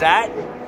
that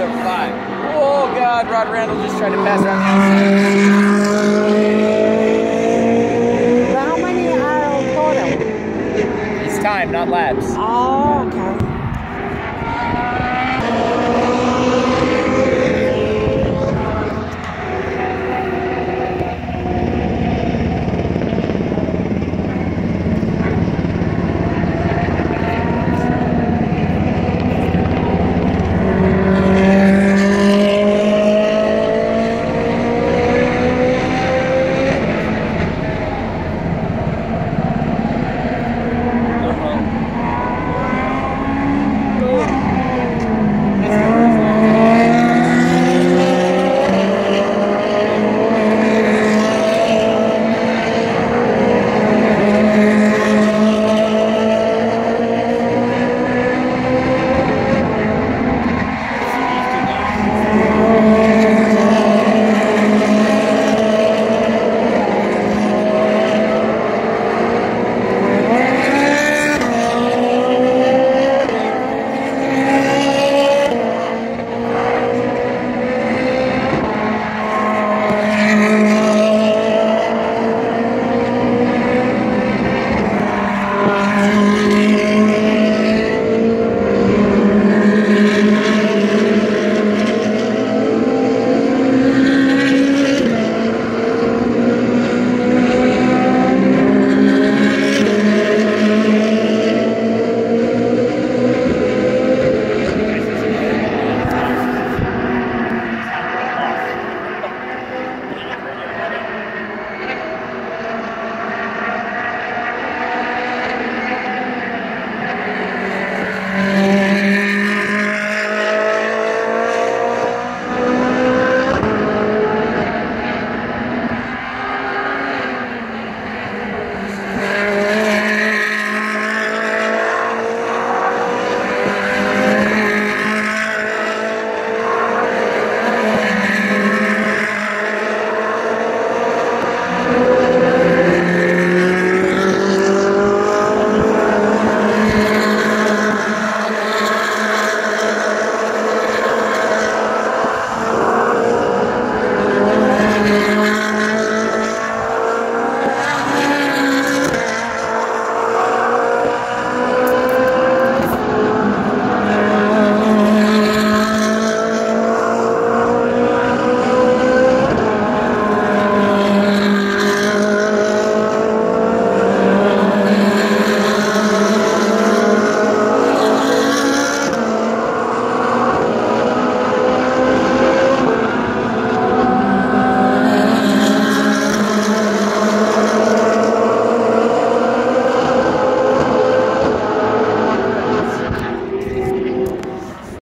another five. Oh, God, Rod Randall just tried to pass around the outside. How many are total? It's time, not laps. Oh.